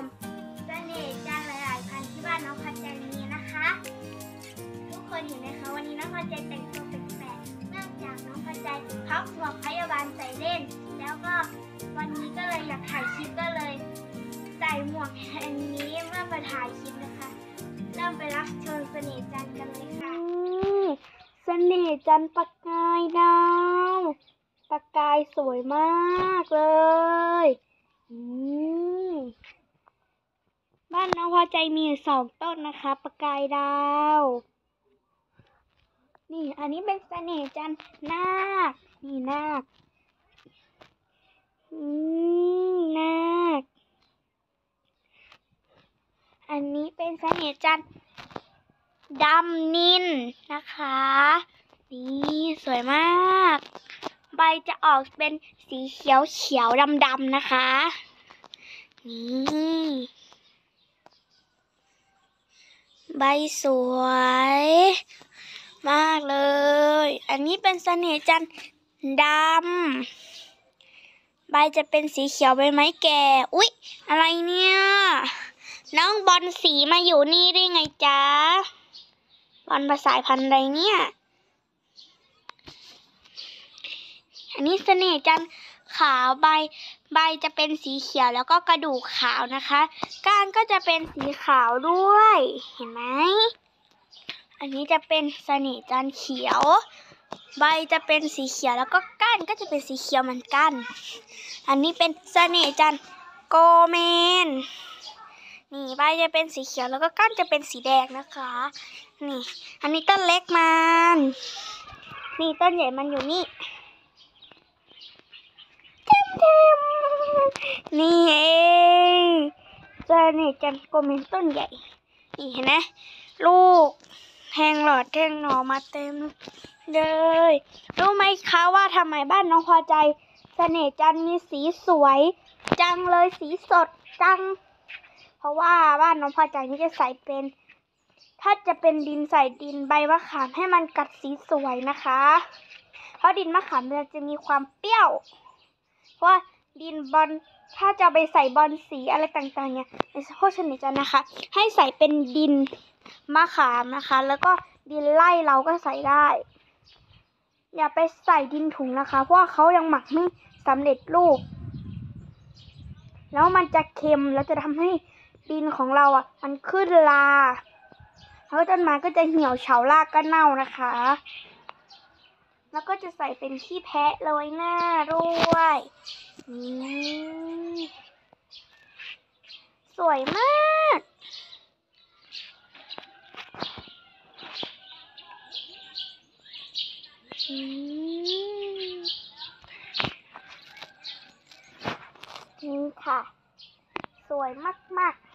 มเสน่ห์จันหลาย ๆ พันที่บ้านน้องพันใจนี้นะคะ ทุกคนเห็นไหมคะวันนี้น้องพันใจแต่งตัวแปลกๆเนื่องจากน้องพันใจพับหมวกพยาบาลใส่เล่น แล้วก็วันนี้ก็เลยอยากถ่ายคลิปก็เลย ใส่หมวกอันนี้เมื่อมาถ่ายคลิปนะคะ เริ่มไปรับชมเสน่ห์จันกันเลยค่ะเสน่ห์จันประกายดาวประกายสวยมากเลย อืม บ้านน้องพอใจมีสองต้นนะคะประกายดาว นี่อันนี้เป็นเสน่ห์จันนาคนี่นาคอืมนาคอันนี้เป็นเสน่ห์จันดำนินนะคะ นี่สวยมาก ใบจะออกเป็นสีเขียวเขียวดำดำนะคะ นี่ ใบสวย มากเลย อันนี้เป็นเสน่ห์จันดำ ใบจะเป็นสีเขียวใบไม้แก่ อุ๊ย อะไรเนี่ย น้องบอลสีมาอยู่นี่ได้ไงจ๊ะ บอลภาษายพันธุ์อะไรเนี่ย อันนี้เสน่ห์จันขาวใบ ใบจะเป็นสีเขียวแล้วก็กระดูกขาวนะคะ ก้านก็จะเป็นสีขาวด้วย เห็นไหม อันนี้จะเป็นเสน่ห์จันเขียว ใบจะเป็นสีเขียวแล้วก็ก้านก็จะเป็นสีเขียวเหมือนกัน อันนี้เป็นเสน่ห์จันโกเมน นี่ใบจะเป็นสีเขียวแล้วก็ก้านจะเป็นสีแดงนะคะ นี่ อันนี้ต้นเล็กมัน นี่ต้นใหญ่มันอยู่นี่เต็ นี่เองเสน่ห์จันทร์โกเมนต้นใหญ่ นี่เห็นไหมลูกแทงหลอดแทงหน่อมาเต็มเลย รู้ไหมคะว่าทำไมบ้านน้องพอใจเสน่ห์จันมีสีสวย จังเลยสีสดจัง เพราะว่าบ้านน้องพอใจนี่จะใส่เป็น ถ้าจะเป็นดินใส่ดินใบมะขามให้มันกัดสีสวยนะคะ เพราะดินมะขามมันจะมีความเปรี้ยว เพราะ ดินบอลถ้าจะไปใส่บอลสีอะไรต่างๆเนี่ยในพวกชนิดจันนะคะ ให้ใส่เป็นดินมะขามนะคะ แล้วก็ดินไล่เราก็ใส่ได้ อย่าไปใส่ดินถุงนะคะ เพราะเขายังหมักไม่สำเร็จรูป แล้วมันจะเค็มแล้วจะทำให้ดินของเราอะ มันขึ้นลาแล้วต้นไม้ก็จะเหี่ยวเฉารากก็เน่านะคะ แล้วก็จะใส่เป็นขี้แพะโรยหน้าด้วยนี่สวยมากมนี่ค่ะ สวยมาก ๆ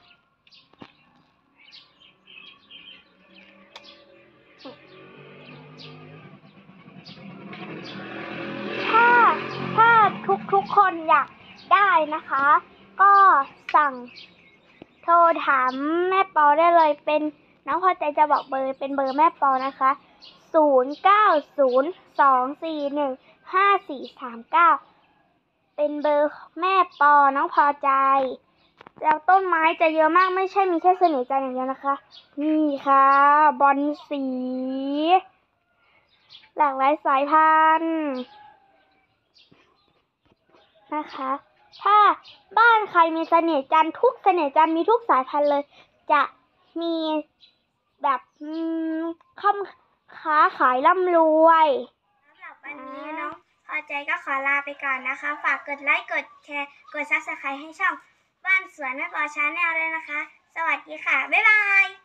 นอยากได้นะคะ ก็สั่งโทรถามแม่ปอได้เลยเป็นน้องพอใจจะบอกเบอร์เป็นเบอร์แม่ปอนะคะศูนย์เก้าศูนย์สองสี่หนึ่งห้าสี่สามเก้าเป็นเบอร์แม่ปอน้องพอใจ แล้วต้นไม้จะเยอะมากไม่ใช่มีแค่เสน่ห์จันอย่างเดียวนะคะ นี่ค่ะ บอลสี หลากหลายสายพันธุ์ นะคะ ถ้าบ้านใครมีเสน่ห์จันทุกเสน่ห์จันมีทุกสายพันธุ์เลย จะมีแบบค่ำค้าขายร่ำรวยสำหรับวันนี้น้องพอใจก็ขอลาไปก่อนนะคะ ฝากกดไลค์กดแชร์กด subscribe ให้ช่องบ้านสวนแม่ปอ channel ด้วยนะคะ สวัสดีค่ะ บ๊ายบาย